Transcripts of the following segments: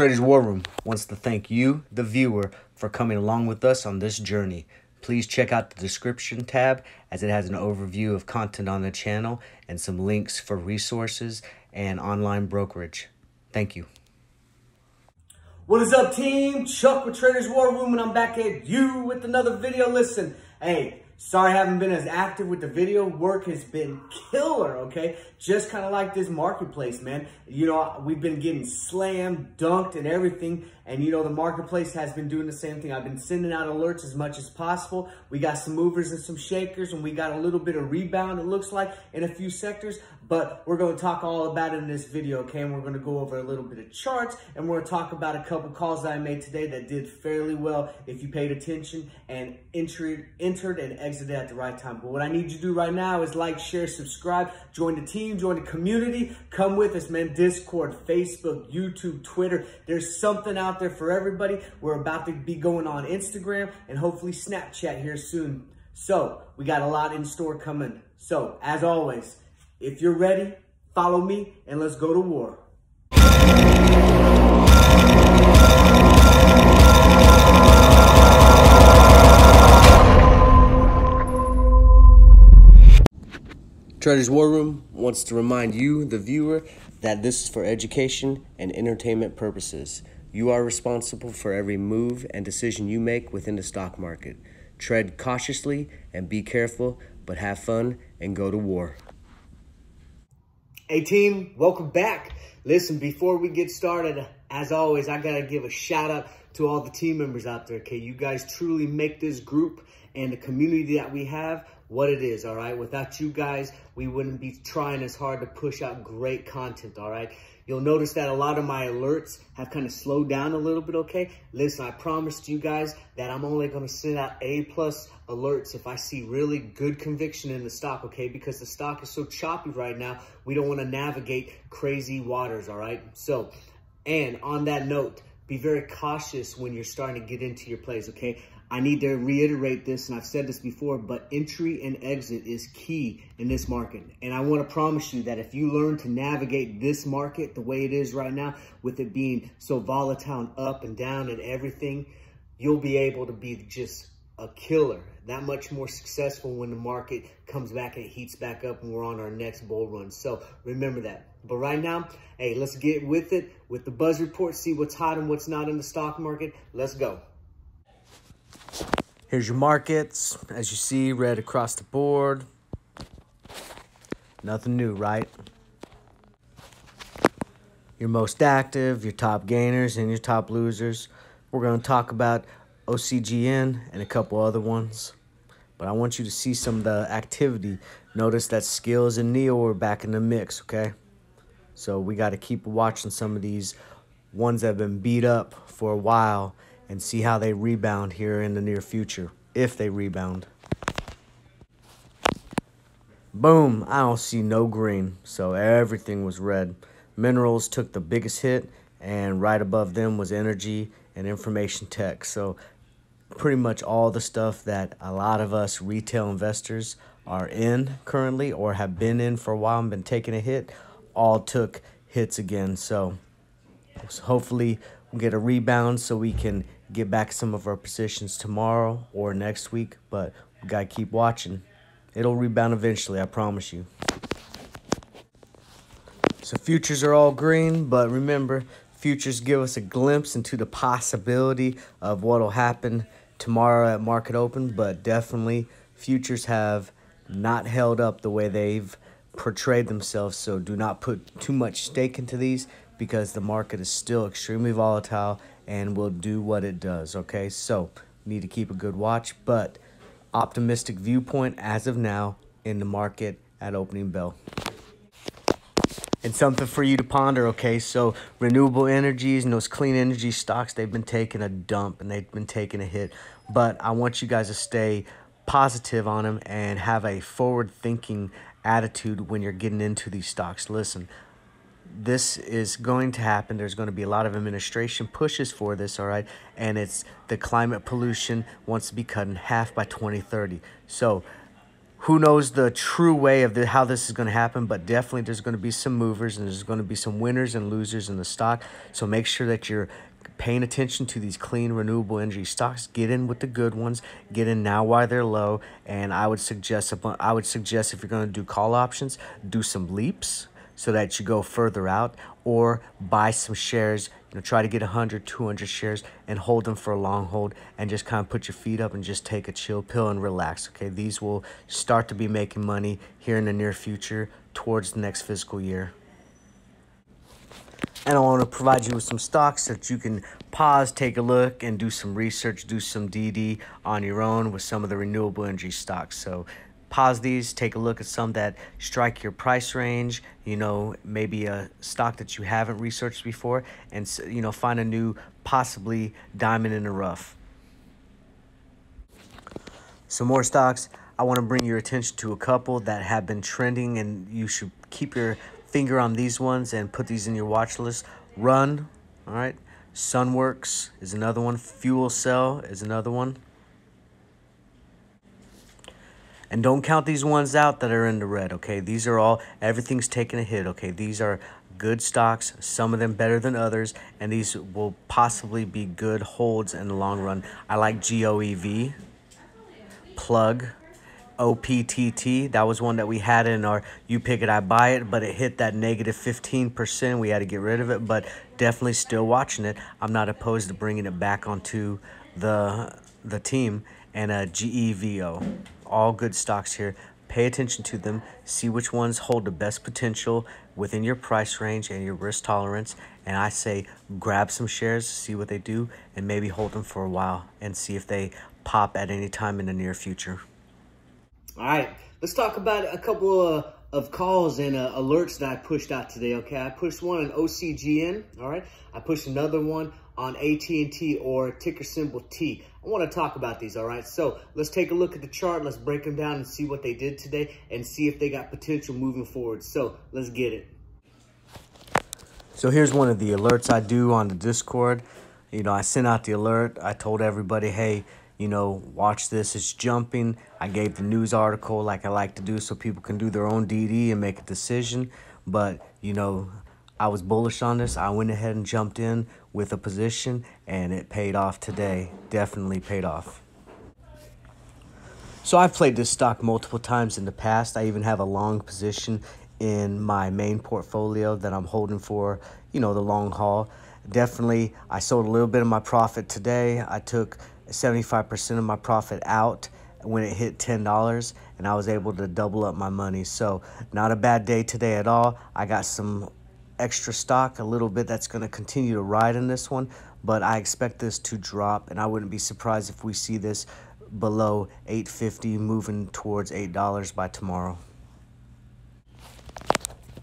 Traders War Room wants to thank you, the viewer, for coming along with us on this journey. Please check out the description tab as it has an overview of content on the channel and some links for resources and online brokerage. Thank you. What is up, team? Chuck with Traders War Room, and I'm back at you with another video. Listen, hey, Sorry I haven't been as active with the video. Work has been killer, okay? Just kind of like this marketplace, man. You know, we've been getting slammed, dunked, and everything. And, you know, the marketplace has been doing the same thing. I've been sending out alerts as much as possible. We got some movers and some shakers, and we got a little bit of rebound, it looks like, in a few sectors. But we're going to talk all about it in this video, okay? And we're going to go over a little bit of charts, and we're going to talk about a couple calls that I made today that did fairly well if you paid attention and entered, entered and exited at the right time. But what I need you to do right now is like, share, subscribe, join the team, join the community. Come with us, man. Discord, Facebook, YouTube, Twitter. There's something out there for everybody. We're about to be going on Instagram and hopefully Snapchat here soon. So we got a lot in store coming. So as always, if you're ready, follow me and let's go to war. Traders War Room wants to remind you, the viewer, that this is for education and entertainment purposes. You are responsible for every move and decision you make within the stock market. Tread cautiously and be careful, but have fun and go to war. Hey team, welcome back. Listen, before we get started, as always, I gotta give a shout out to all the team members out there, okay? You guys truly make this group and the community that we have what it is, all right? Without you guys, we wouldn't be trying as hard to push out great content, all right? You'll notice that a lot of my alerts have kind of slowed down a little bit, okay? Listen, I promised you guys that I'm only going to send out A-plus alerts if I see really good conviction in the stock, okay? Because the stock is so choppy right now, we don't want to navigate crazy waters, all right? So, and on that note, be very cautious when you're starting to get into your plays, okay? I need to reiterate this, and I've said this before, but entry and exit is key in this market. And I want to promise you that if you learn to navigate this market the way it is right now, with it being so volatile and up and down and everything, you'll be able to be just a killer, that much more successful when the market comes back and it heats back up and we're on our next bull run. So remember that. But right now, hey, let's get with it with the buzz report, see what's hot and what's not in the stock market. Let's go. Here's your markets. As you see, red across the board. Nothing new, right? Your most active, your top gainers, and your top losers. We're going to talk about OCGN and a couple other ones. But I want you to see some of the activity. Notice that Skillz and NIO are back in the mix, okay? So we got to keep watching some of these ones that have been beat up for a while and see how they rebound here in the near future, if they rebound. Boom, I don't see no green, so everything was red. Minerals took the biggest hit, and right above them was energy and information tech. So pretty much all the stuff that a lot of us retail investors are in currently or have been in for a while and been taking a hit, all took hits again. So, so hopefully we'll get a rebound so we can get back some of our positions tomorrow or next week, but we got to keep watching. It'll rebound eventually, I promise you. So futures are all green, but remember, futures give us a glimpse into the possibility of what will happen tomorrow at market open, but definitely futures have not held up the way they've portrayed themselves, so do not put too much stake into these because the market is still extremely volatile and will do what it does, okay? So, need to keep a good watch, but optimistic viewpoint as of now in the market at opening bell. And something for you to ponder, okay? So, renewable energies and those clean energy stocks, they've been taking a dump and they've been taking a hit. But I want you guys to stay positive on them and have a forward thinking attitude when you're getting into these stocks. Listen, this is going to happen. There's going to be a lot of administration pushes for this, all right? And it's the climate pollution wants to be cut in half by 2030. So who knows the true way of the, how this is going to happen, but definitely there's going to be some movers and there's going to be some winners and losers in the stock. So make sure that you're paying attention to these clean renewable energy stocks. Get in with the good ones. Get in now while they're low. And I would suggest I would suggest if you're going to do call options, do some leaps so that you go further out or buy some shares you know try to get 100 200 shares and hold them for a long hold and just kind of put your feet up and just take a chill pill and relax okay these will start to be making money here in the near future towards the next fiscal year and I want to provide you with some stocks that you can pause, take a look, and do some research, do some DD on your own with some of the renewable energy stocks. So pause these, take a look at some that strike your price range, you know, maybe a stock that you haven't researched before, and, you know, find a new, possibly diamond in the rough. Some more stocks. I want to bring your attention to a couple that have been trending, and you should keep your finger on these ones and put these in your watch list. Run, all right. Sunworks is another one. FuelCell is another one. And don't count these ones out that are in the red, okay? These are all, everything's taking a hit, okay? These are good stocks, some of them better than others, and these will possibly be good holds in the long run. I like GOEV, Plug, OPTT. That was one that we had in our You Pick It, I Buy It, but it hit that negative 15%. We had to get rid of it, but definitely still watching it. I'm not opposed to bringing it back onto the, the team and a GEVO all good stocks here. Pay attention to them, see which ones hold the best potential within your price range and your risk tolerance. And I say grab some shares, see what they do, and maybe hold them for a while and see if they pop at any time in the near future. All right, let's talk about a couple of, of calls and uh, alerts that I pushed out today, okay? I pushed one on OCGN, all right? I pushed another one on AT&T or ticker symbol T. I want to talk about these, all right? So let's take a look at the chart. Let's break them down and see what they did today and see if they got potential moving forward. So let's get it. So here's one of the alerts I do on the Discord. You know, I sent out the alert. I told everybody, hey, you know, watch this. It's jumping. I gave the news article like I like to do so people can do their own DD and make a decision. But, you know, I was bullish on this. I went ahead and jumped in with a position and it paid off today. Definitely paid off. So I've played this stock multiple times in the past. I even have a long position in my main portfolio that I'm holding for, you know, the long haul. Definitely, I sold a little bit of my profit today. I took 75% of my profit out when it hit $10 and I was able to double up my money. So not a bad day today at all. I got some extra stock a little bit that's going to continue to ride in this one, but I expect this to drop, and I wouldn't be surprised if we see this below 850 moving towards $8 by tomorrow.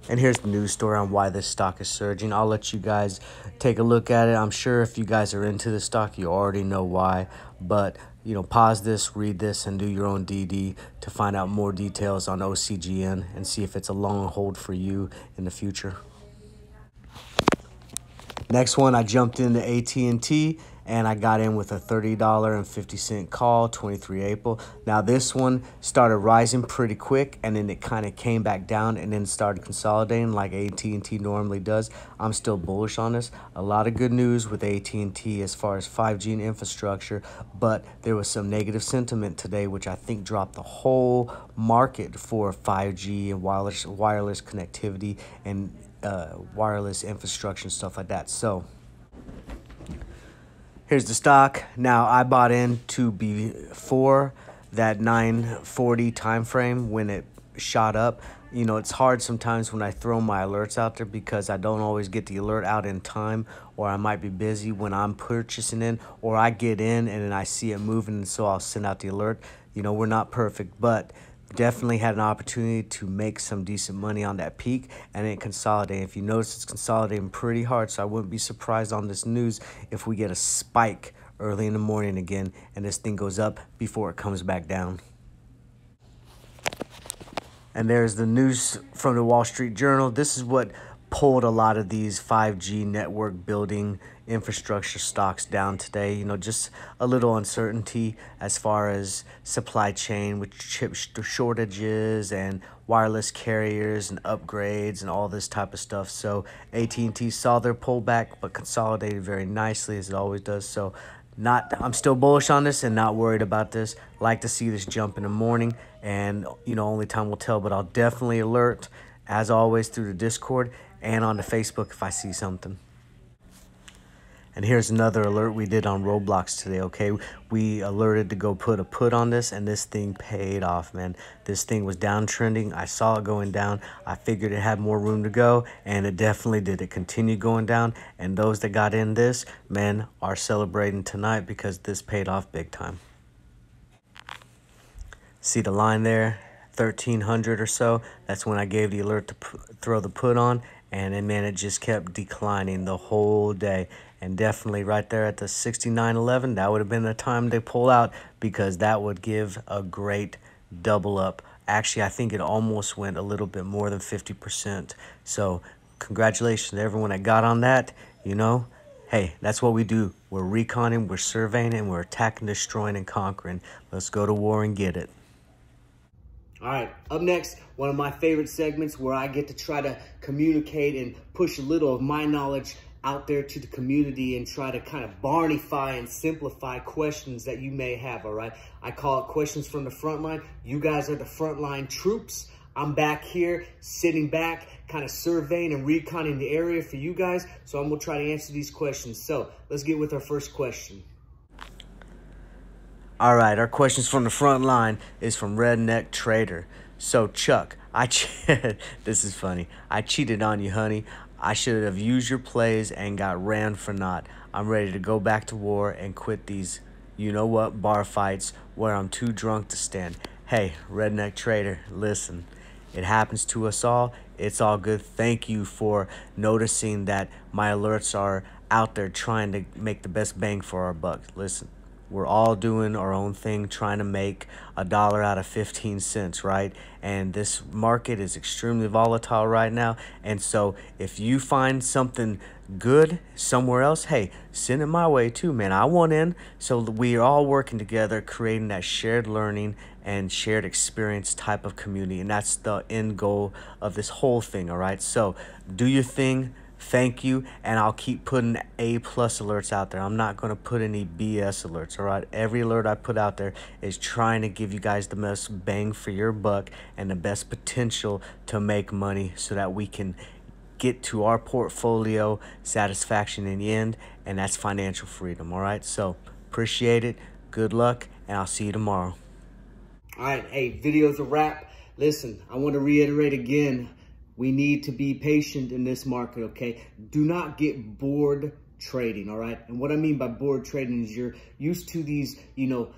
And here's the news story on why this stock is surging. I'll let you guys take a look at it. I'm sure if you guys are into the stock, you already know why. But, you know, pause this, read this, and do your own DD to find out more details on OCGN and see if it's a long hold for you in the future. Next one, I jumped into AT&T and I got in with a $30.50 call, 23 April. Now this one started rising pretty quick and then it kind of came back down and then started consolidating like AT&T normally does. I'm still bullish on this. A lot of good news with AT&T as far as 5G and infrastructure, but there was some negative sentiment today which I think dropped the whole market for 5G and wireless wireless connectivity and uh, wireless infrastructure and stuff like that. So here's the stock. Now I bought in to before that 940 time frame when it shot up. You know, it's hard sometimes when I throw my alerts out there because I don't always get the alert out in time or I might be busy when I'm purchasing in or I get in and then I see it moving so I'll send out the alert. You know, we're not perfect, but definitely had an opportunity to make some decent money on that peak and it consolidated. If you notice, it's consolidating pretty hard, so I wouldn't be surprised on this news if we get a spike early in the morning again and this thing goes up before it comes back down. And there's the news from the Wall Street Journal. This is what pulled a lot of these 5G network building infrastructure stocks down today. You know, just a little uncertainty as far as supply chain with chip shortages and wireless carriers and upgrades and all this type of stuff. So AT&T saw their pullback but consolidated very nicely as it always does. So not I'm still bullish on this and not worried about this. Like to see this jump in the morning and you know only time will tell, but I'll definitely alert as always through the Discord and on the Facebook if I see something. And here's another alert we did on Roblox today, okay? We alerted to go put a put on this, and this thing paid off, man. This thing was downtrending. I saw it going down. I figured it had more room to go, and it definitely did. It continued going down, and those that got in this, man, are celebrating tonight because this paid off big time. See the line there? 1300 or so. That's when I gave the alert to throw the put on, and then, man, it just kept declining the whole day. And definitely right there at the 69.11, that would have been the time to pull out because that would give a great double up. Actually, I think it almost went a little bit more than 50%. So congratulations to everyone that got on that. You know, hey, that's what we do. We're reconning, we're surveying, and we're attacking, destroying, and conquering. Let's go to war and get it. All right, up next, one of my favorite segments where I get to try to communicate and push a little of my knowledge out there to the community and try to kind of barneyfy and simplify questions that you may have, all right? I call it questions from the front line. You guys are the frontline troops. I'm back here, sitting back, kind of surveying and reconning the area for you guys. So I'm gonna try to answer these questions. So let's get with our first question. All right, our questions from the front line is from Redneck Trader. So Chuck, I this is funny. I cheated on you, honey. I should have used your plays and got ran for naught. I'm ready to go back to war and quit these, you know what, bar fights where I'm too drunk to stand. Hey, Redneck Trader, listen. It happens to us all. It's all good. Thank you for noticing that my alerts are out there trying to make the best bang for our buck. Listen, we're all doing our own thing, trying to make a dollar out of 15 cents, right? And this market is extremely volatile right now. And so if you find something good somewhere else, hey, send it my way too, man. I want in. So we are all working together, creating that shared learning and shared experience type of community. And that's the end goal of this whole thing, all right? So do your thing thank you and i'll keep putting a plus alerts out there. I'm not going to put any bs alerts all right? Every alert i put out there is trying to give you guys the most bang for your buck and the best potential to make money so that we can get to our portfolio satisfaction in the end and that's financial freedom all right? So appreciate it good luck and i'll see you tomorrow. All right hey video's a wrap. Listen i want to reiterate again we need to be patient in this market, okay? Do not get bored trading, all right? And what I mean by bored trading is you're used to these, you know,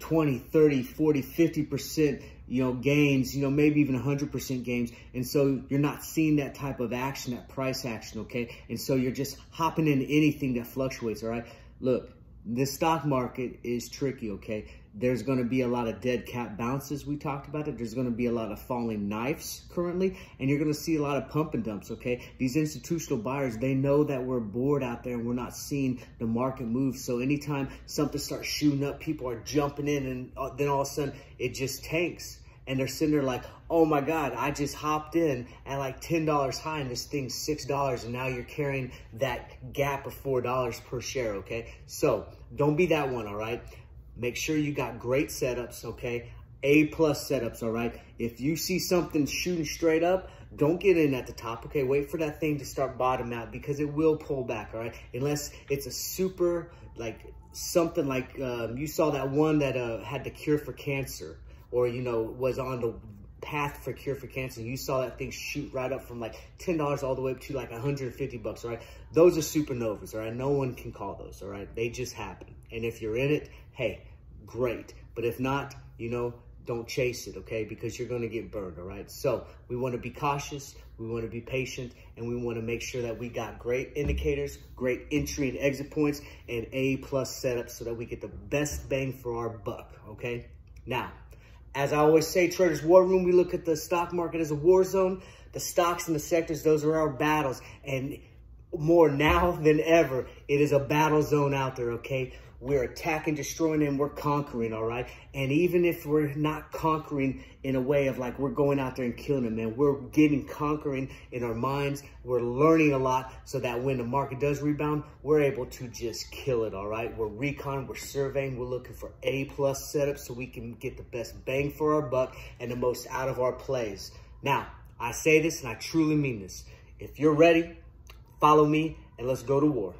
20, 30, 40, 50%, you know, gains, you know, maybe even 100% gains. And so you're not seeing that type of action, that price action, okay? And so you're just hopping into anything that fluctuates, all right? Look, the stock market is tricky, okay? There's going to be a lot of dead cat bounces. We talked about it. There's going to be a lot of falling knives currently, and you're going to see a lot of pump and dumps, okay? These institutional buyers, they know that we're bored out there and we're not seeing the market move. So anytime something starts shooting up, people are jumping in, and uh, then all of a sudden it just tanks. And they're sitting there like, oh my God, I just hopped in at like $10 high and this thing's $6 and now you're carrying that gap of $4 per share, okay? So don't be that one, all right? Make sure you got great setups, okay? A plus setups, all right? If you see something shooting straight up, don't get in at the top, okay? Wait for that thing to start bottom out because it will pull back, all right? Unless it's a super, like, something like, um, you saw that one that uh, had the cure for cancer or, you know, was on the path for cure for cancer. You saw that thing shoot right up from like $10 all the way up to like 150 bucks, right? Those are supernovas, all right? No one can call those, all right? They just happen. And if you're in it, hey, great. But if not, you know, don't chase it, okay? Because you're going to get burned, all right? So we want to be cautious. We want to be patient. And we want to make sure that we got great indicators, great entry and exit points, and A-plus setups so that we get the best bang for our buck, okay? Now, as I always say, Traders War Room, we look at the stock market as a war zone. The stocks and the sectors, those are our battles. And more now than ever, it is a battle zone out there, okay? We're attacking, destroying, and we're conquering, all right? And even if we're not conquering in a way of like we're going out there and killing them, man, we're getting conquering in our minds. We're learning a lot so that when the market does rebound, we're able to just kill it, all right? We're recon, we're surveying, we're looking for A-plus setups so we can get the best bang for our buck and the most out of our plays. Now, I say this and I truly mean this. If you're ready, follow me and let's go to war.